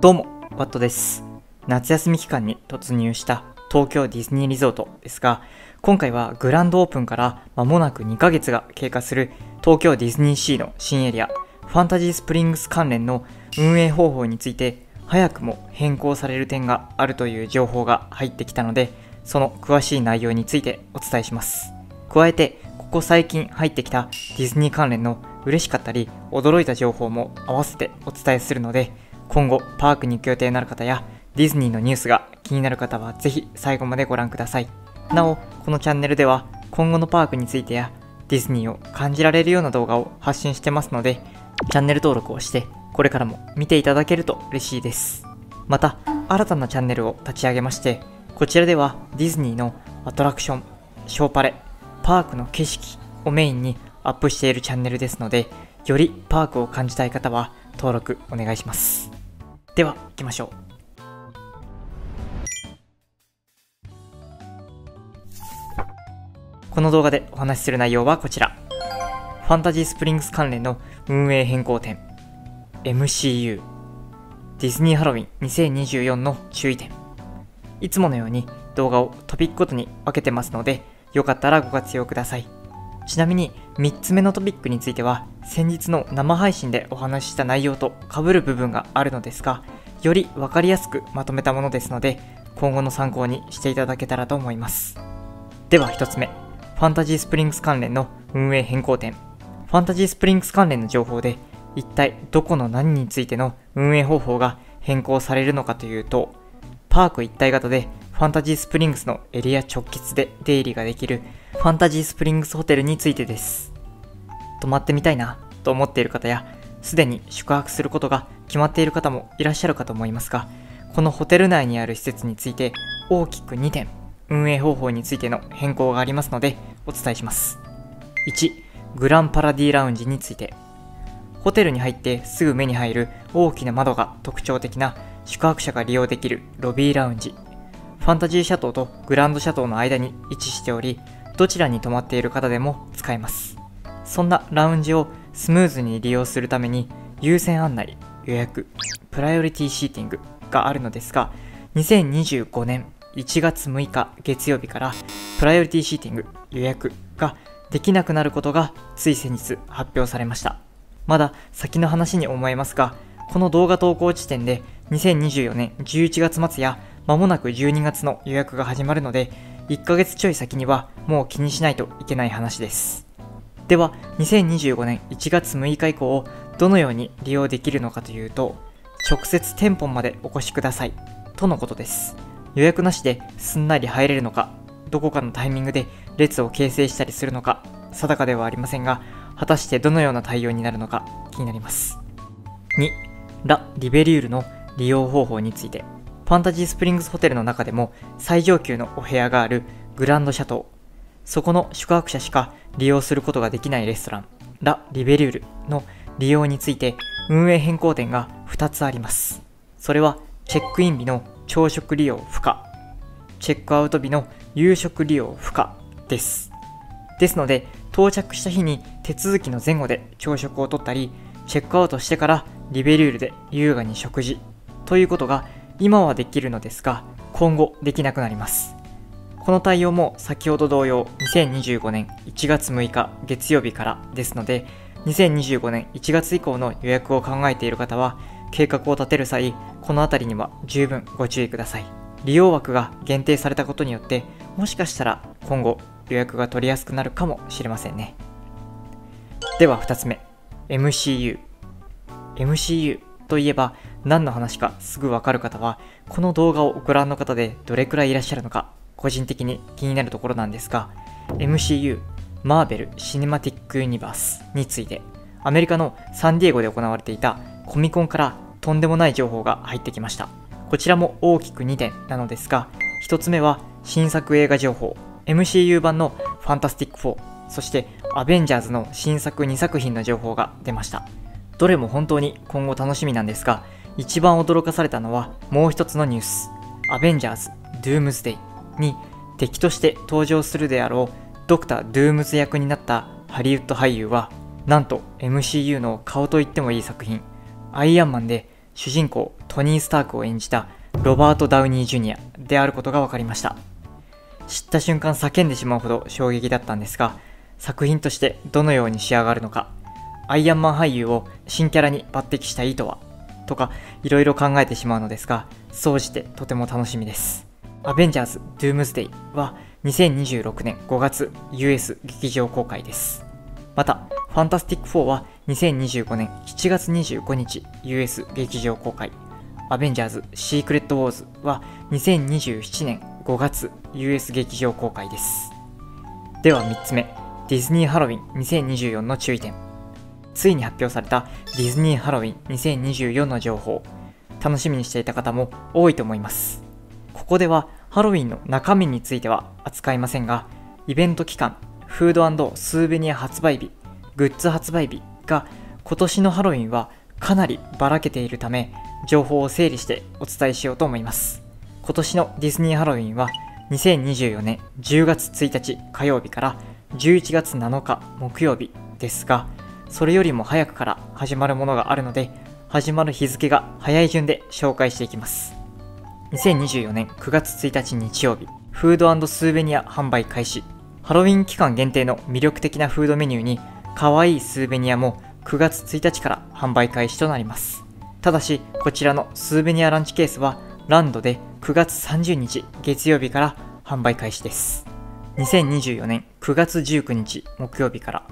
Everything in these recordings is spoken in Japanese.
どうも、ワットです。夏休み期間に突入した東京ディズニーリゾートですが、今回はグランドオープンから間もなく2ヶ月が経過する東京ディズニーシーの新エリア、ファンタジースプリングス関連の運営方法について早くも変更される点があるという情報が入ってきたので、その詳しい内容についてお伝えします。加えて、ここ最近入ってきたディズニー関連の嬉しかったり驚いた情報も合わせてお伝えするので、今後パークに行く予定になる方やディズニーのニュースが気になる方はぜひ最後までご覧ください。なお、このチャンネルでは今後のパークについてやディズニーを感じられるような動画を発信してますので、チャンネル登録をしてこれからも見ていただけると嬉しいです。また、新たなチャンネルを立ち上げまして、こちらではディズニーのアトラクション、ショーパレ、パークの景色をメインにアップしているチャンネルですので、よりパークを感じたい方は登録お願いします。では、行きましょう。この動画でお話しする内容はこちら。ファンタジースプリングス関連の運営変更点。MCU。ディズニーハロウィン2024の注意点。いつものように動画をトピックごとに分けてますので、よかったらご活用ください。ちなみに3つ目のトピックについては先日の生配信でお話しした内容と被る部分があるのですがより分かりやすくまとめたものですので今後の参考にしていただけたらと思いますでは1つ目ファンタジースプリングス関連の運営変更点ファンタジースプリングス関連の情報で一体どこの何についての運営方法が変更されるのかというとパーク一体型でファンタジースプリングスのエリア直結で出入りができるファンタジースプリングスホテルについてです。泊まってみたいなと思っている方や、すでに宿泊することが決まっている方もいらっしゃるかと思いますが、このホテル内にある施設について大きく2点、運営方法についての変更がありますのでお伝えします。1、グランパラディラウンジについて。ホテルに入ってすぐ目に入る大きな窓が特徴的な宿泊者が利用できるロビーラウンジ。ファンタジーシャトーとグランドシャトーの間に位置しており、どちらに泊まっている方でも使えます。そんなラウンジをスムーズに利用するために優先案内、予約、プライオリティシーティングがあるのですが、2025年1月6日月曜日からプライオリティシーティング、予約ができなくなることがつい先日発表されました。まだ先の話に思えますが、この動画投稿時点で2024年11月末や間もなく12月の予約が始まるので、1ヶ月ちょい先にはもう気にしないといけない話です。では、2025年1月6日以降を、どのように利用できるのかというと、直接店舗までお越しください、とのことです。予約なしですんなり入れるのか、どこかのタイミングで列を形成したりするのか、定かではありませんが、果たしてどのような対応になるのか気になります。2、ラ・リベリュールの利用方法について。ファンタジースプリングスホテルの中でも最上級のお部屋があるグランドシャトー。そこの宿泊者しか利用することができないレストラン、ラ・リベリュールの利用について運営変更点が2つあります。それはチェックイン日の朝食利用不可、チェックアウト日の夕食利用不可です。ですので、到着した日に手続きの前後で朝食をとったり、チェックアウトしてからリベリュールで優雅に食事ということが今はできるのですが、今後できなくなります。この対応も先ほど同様、2025年1月6日月曜日からですので、2025年1月以降の予約を考えている方は、計画を立てる際、このあたりには十分ご注意ください。利用枠が限定されたことによって、もしかしたら今後予約が取りやすくなるかもしれませんね。では2つ目、MCU。MCU といえば何の話かすぐわかる方は、この動画をご覧の方でどれくらいいらっしゃるのか、個人的に気になるところなんですが、MCU、マーベル・シネマティック・ユニバースについて、アメリカのサンディエゴで行われていたコミコンからとんでもない情報が入ってきました。こちらも大きく2点なのですが、1つ目は新作映画情報、MCU 版のファンタスティック4、そしてアベンジャーズの新作2作品の情報が出ました。どれも本当に今後楽しみなんですが、一番驚かされたのはもう一つのニュース。アベンジャーズ・ドゥームズデイに敵として登場するであろうドクター・ドゥームズ役になったハリウッド俳優は、なんと MCU の顔と言ってもいい作品、アイアンマンで主人公トニー・スタークを演じたロバート・ダウニー・ジュニアであることが分かりました。知った瞬間叫んでしまうほど衝撃だったんですが作品としてどのように仕上がるのか。アイアンマン俳優を新キャラに抜擢した意図は？とかいろいろ考えてしまうのですが総じてとても楽しみです。アベンジャーズ・ドゥームズデイは2026年5月 US 劇場公開です。またファンタスティック4は2025年7月25日 US 劇場公開。アベンジャーズ・シークレット・ウォーズは2027年5月 US 劇場公開です。では3つ目ディズニーハロウィン2024の注意点。ついに発表されたディズニーハロウィン2024の情報。楽しみにしていた方も多いと思います。ここではハロウィンの中身については扱いませんがイベント期間フードスーベニア発売日グッズ発売日が今年のハロウィンはかなりばらけているため情報を整理してお伝えしようと思います。今年のディズニーハロウィンは2024年10月1日火曜日から11月7日木曜日ですがそれよりも早くから始まるものがあるので始まる日付が早い順で紹介していきます。2024年9月1日日曜日フードスーベニア販売開始ハロウィン期間限定の魅力的なフードメニューに可愛いいスーベニアも9月1日から販売開始となります。ただし、こちらのスーベニアランチケースはランドで9月30日月曜日から販売開始です。2024年9月19日木曜日から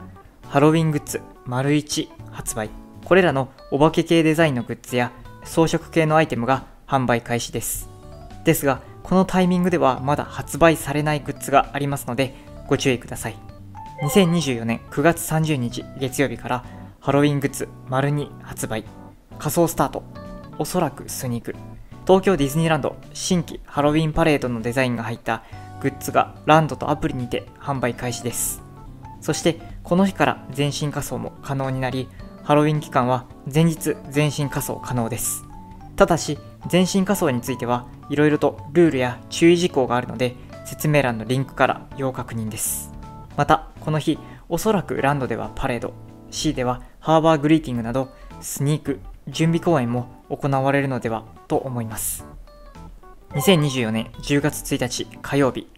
ハロウィングッズ丸1発売。これらのお化け系デザインのグッズや装飾系のアイテムが販売開始です。ですが、このタイミングではまだ発売されないグッズがありますのでご注意ください。2024年9月30日月曜日からハロウィングッズ丸2発売。仮装スタート。おそらくスニーク。東京ディズニーランド新規ハロウィンパレードのデザインが入ったグッズがランドとアプリにて販売開始です。そしてこの日から全身仮装も可能になりハロウィン期間は前日全身仮装可能です。ただし全身仮装についてはいろいろとルールや注意事項があるので説明欄のリンクから要確認ですまた、この日、おそらくランドではパレード、C ではハーバーグリーティングなど、スニーク、準備公演も行われるのではと思います。2024年10月1日火曜日、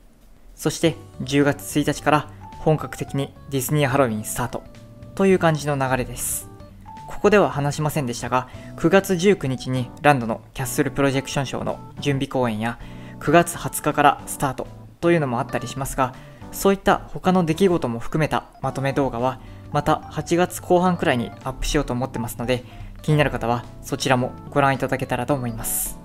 そして10月1日から本格的にディズニーハロウィンスタートという感じの流れです。ここでは話しませんでしたが、9月19日にランドのキャッスルプロジェクションショーの準備公演や9月20日からスタートというのもあったりしますが、そういった他の出来事も含めたまとめ動画はまた8月後半くらいにアップしようと思ってますので気になる方はそちらもご覧いただけたらと思います。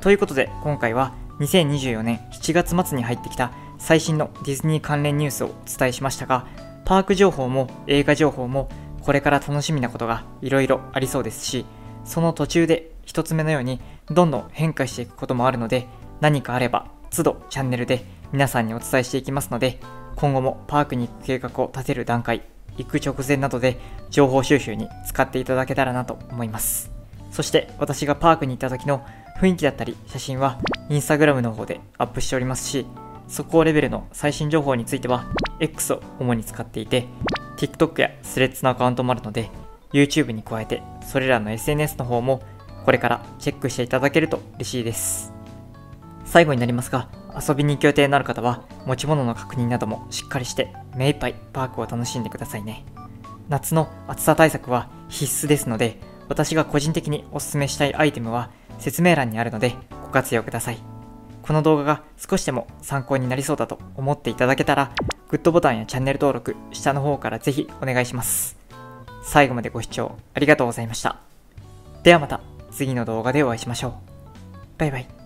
ということで今回は2024年7月末に入ってきた最新のディズニー関連ニュースをお伝えしましたがパーク情報も映画情報もこれから楽しみなことがいろいろありそうですしその途中で1つ目のようにどんどん変化していくこともあるので何かあれば都度チャンネルで皆さんにお伝えしていきますので、今後もパークに行く計画を立てる段階、行く直前などで情報収集に使っていただけたらなと思います。そして私がパークに行った時の雰囲気だったり写真はインスタグラムの方でアップしておりますし、速報レベルの最新情報については X を主に使っていて、TikTok やスレッズのアカウントもあるので、YouTube に加えてそれらの SNS の方もこれからチェックしていただけると嬉しいです。最後になりますが、遊びに行く予定のある方は持ち物の確認などもしっかりして目いっぱいパークを楽しんでくださいね夏の暑さ対策は必須ですので私が個人的におすすめしたいアイテムは説明欄にあるのでご活用くださいこの動画が少しでも参考になりそうだと思っていただけたらグッドボタンやチャンネル登録下の方からぜひお願いします。最後までご視聴ありがとうございました。ではまた次の動画でお会いしましょう。バイバイ。